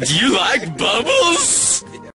Do you like bubbles?